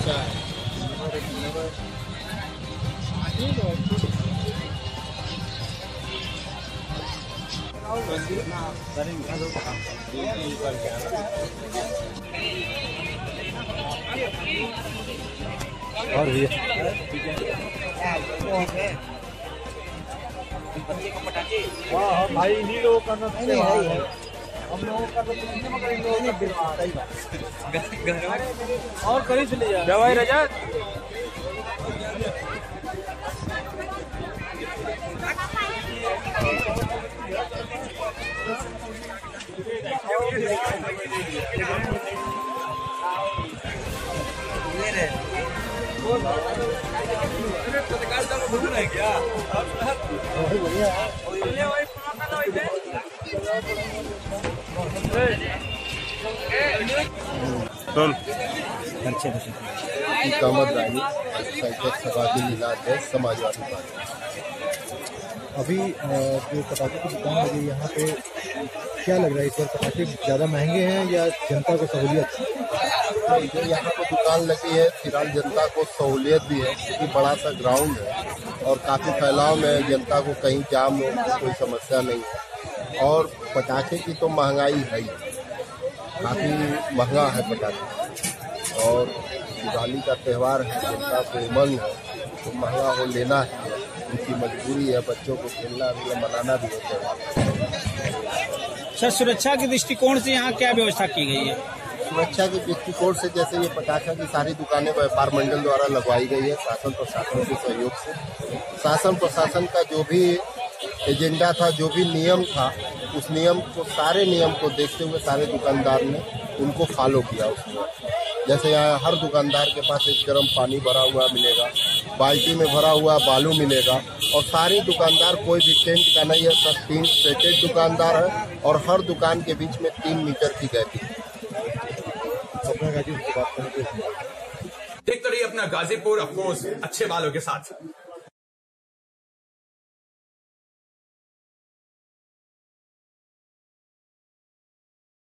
अच्छा और भी हाँ हाँ भाई इन्हीं लोगों का नहीं। हम लोगों का तो सही बात। और कहीं से ले जा दवाई रजत ये रे समाजवादी पार्टी। अभी जो पटाखे की दुकान है यहाँ पे क्या लग रहा है इस बार पटाखे ज़्यादा महँगे हैं या जनता को सहूलियत? नहीं, यहाँ पर दुकान लगी है फ़िलहाल जनता को सहूलियत भी है क्योंकि बड़ा सा ग्राउंड है और काफ़ी फैलाव में जनता को कहीं जाम हो कोई समस्या नहीं है। और पटाखे की तो महँगाई है ही। काफ़ी महँगा है पटाखे। और दिवाली का त्यौहार है जनता को उमंग है तो महँगा हो लेना है। उनकी मजबूरी है बच्चों को खेलना भी है मनाना भी है त्यौहार। सर सुरक्षा के दृष्टिकोण से यहाँ क्या व्यवस्था की गई है? सुरक्षा के दृष्टिकोण से जैसे ये पटाखा की सारी दुकानें व्यापार मंडल द्वारा लगवाई गई है शासन प्रशासन के सहयोग से। शासन प्रशासन का जो भी एजेंडा था जो भी नियम था उस नियम को सारे नियम को देखते हुए सारे दुकानदार ने उनको फॉलो किया उसमें जैसे यहाँ हर दुकानदार के पास एक गर्म पानी भरा हुआ मिलेगा बाल्टी में भरा हुआ बालू मिलेगा और सारे दुकानदार कोई भी टेंट का नहीं है सब तीन पैकेट दुकानदार है और हर दुकान के बीच में तीन मीटर की गैपिंग है। अपना गाजी से बात करें तो देखते रहिए अपना गाजीपुर अफकोर्स अच्छे बालों के साथ।